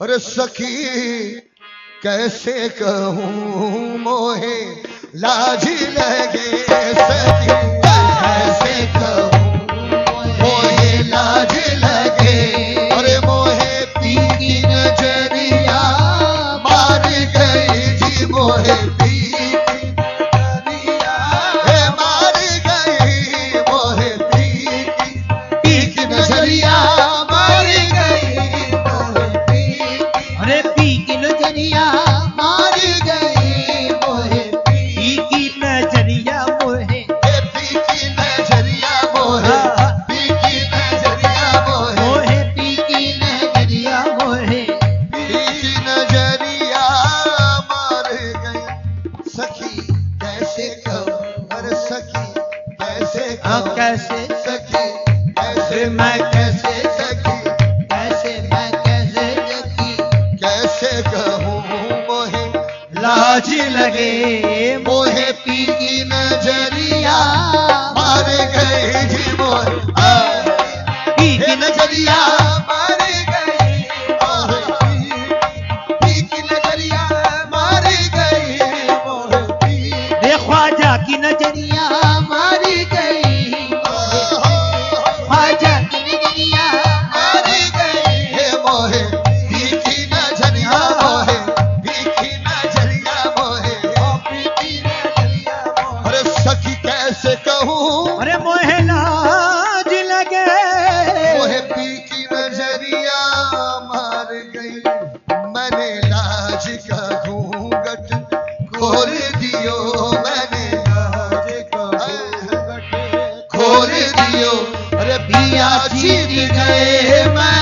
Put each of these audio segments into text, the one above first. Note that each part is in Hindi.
और सखी कैसे कहूँ मोहे? लाजी लगे हाँ कैसे सखी कैसे मैं कैसे सखी कैसे मैं कैसे सकी कैसे कहूँ मोहे? लाज लगे मोहे पी की कैसे कहूँ अरे मोहे लाज लगे। मोहे पी की नज़रिया मार गई। मैंने लाज का घूंघट खोल दियो मैंने लाज का घूंघट खोल दियो। अरे पिया जीत गए मैं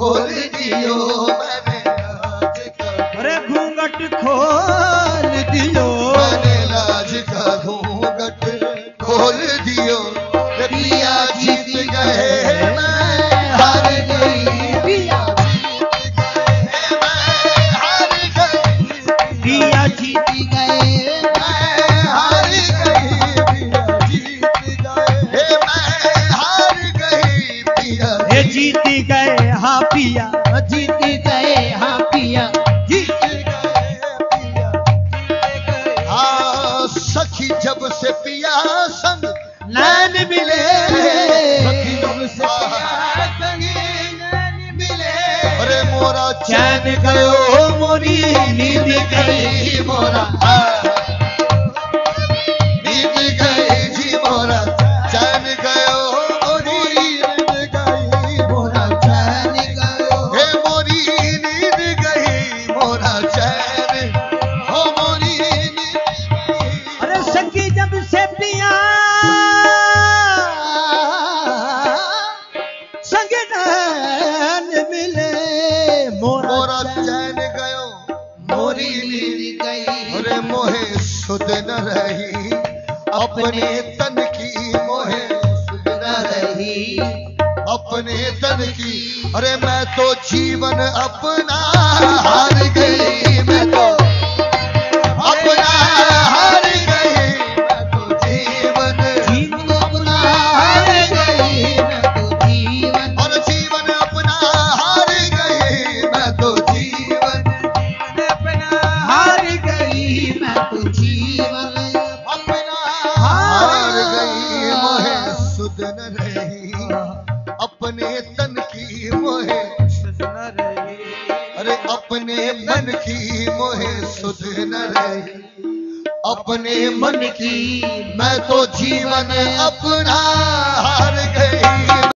खोल दियो मैंने लाज का अरे घूंघट खोल दियो। मैंने लाज का घूंघट खोल दियो। सखी जब से पिया संग नैन मिले। सखी जब से पिया संग नैन मिले। अरे मोरा चैन गयो मोरी नींद गई मोरा। सुध न रही, अपने तन की मोहे सुध न रही। अपने तन की, अरे मैं तो जीवन अपना हार गई। सुध न रही अपने तन की मोहे। अरे अपने मन की मोहे सुधन न रही। अपने मन की मैं तो जीवन अपना हार गई।